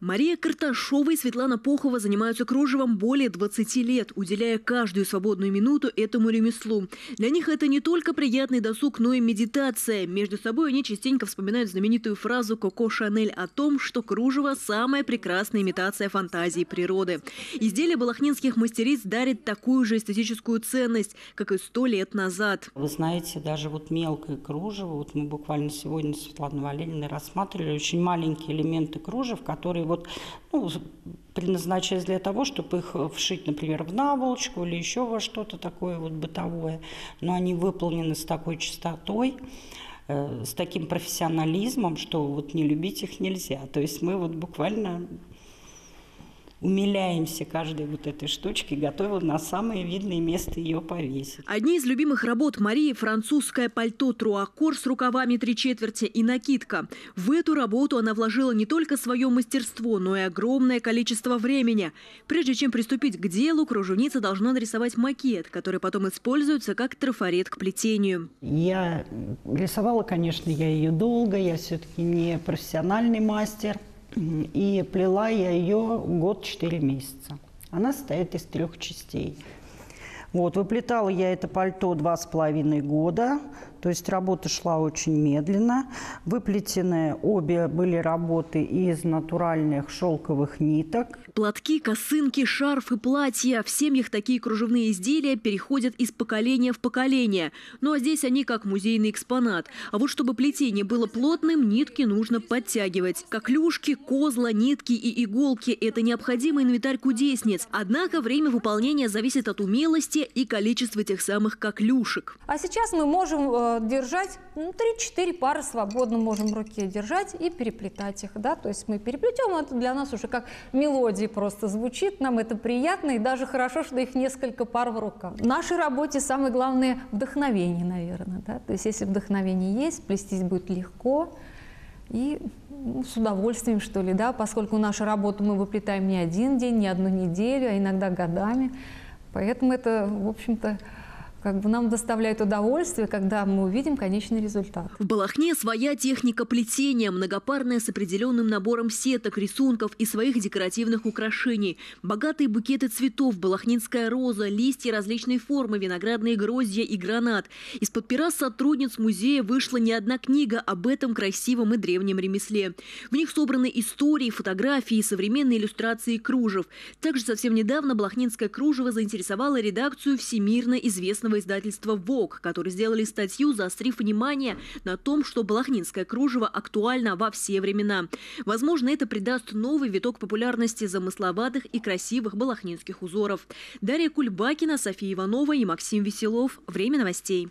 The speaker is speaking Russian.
Мария Карташова и Светлана Похова занимаются кружевом более 20 лет, уделяя каждую свободную минуту этому ремеслу. Для них это не только приятный досуг, но и медитация. Между собой они частенько вспоминают знаменитую фразу Коко Шанель о том, что кружево – самая прекрасная имитация фантазии природы. Изделие балахнинских мастериц дарит такую же эстетическую ценность, как и сто лет назад. Вы знаете, даже вот мелкое кружево, вот мы буквально сегодня с Светланой Валерьевной рассматривали очень маленькие элементы кружев, которые вот ну, предназначались для того, чтобы их вшить, например, в наволочку или еще во что-то такое вот бытовое. Но они выполнены с такой чистотой, э, с таким профессионализмом, что вот не любить их нельзя. То есть мы вот буквально умиляемся каждой вот этой штучке, готовы на самое видное место ее повесить. Одни из любимых работ Марии – французское пальто труакор с рукавами три четверти и накидка. В эту работу она вложила не только свое мастерство, но и огромное количество времени. Прежде чем приступить к делу, кружевница должна нарисовать макет, который потом используется как трафарет к плетению. Я рисовала, конечно, я ее долго, я все-таки не профессиональный мастер – и плела я ее год 4 месяца. Она состоит из трех частей. Вот, выплетала я это пальто два с половиной года. То есть работа шла очень медленно. Выплетены обе были работы из натуральных шелковых ниток. Платки, косынки, шарфы, платья. В семьях такие кружевные изделия переходят из поколения в поколение. Ну а здесь они как музейный экспонат. А вот чтобы плетение было плотным, нитки нужно подтягивать. Коклюшки, козла, нитки и иголки – это необходимый инвентарь кудесниц. Однако время выполнения зависит от умелости и количества тех самых коклюшек. А сейчас мы можем э, держать, ну, 3-4 пары свободно можем в руке держать и переплетать их, да, то есть мы переплетем, это для нас уже как мелодии просто звучит, нам это приятно и даже хорошо, что их несколько пар в руках. В нашей работе самое главное вдохновение, наверное, да, то есть если вдохновение есть, плестись будет легко и ну, с удовольствием, что ли, да, поскольку нашу работу мы выплетаем не один день, не одну неделю, а иногда годами, поэтому это, в общем-то, как бы нам доставляет удовольствие, когда мы увидим конечный результат. В Балахне своя техника плетения, многопарная с определенным набором сеток, рисунков и своих декоративных украшений. Богатые букеты цветов, балахнинская роза, листья различной формы, виноградные гроздья и гранат. Из-под пера сотрудниц музея вышла не одна книга об этом красивом и древнем ремесле. В них собраны истории, фотографии, современные иллюстрации кружев. Также совсем недавно балахнинское кружево заинтересовало редакцию всемирно известного издательства «Вог», которые сделали статью, заострив внимание на том, что балахнинское кружево актуально во все времена. Возможно, это придаст новый виток популярности замысловатых и красивых балахнинских узоров. Дарья Кульбакина, София Иванова и Максим Веселов. Время новостей.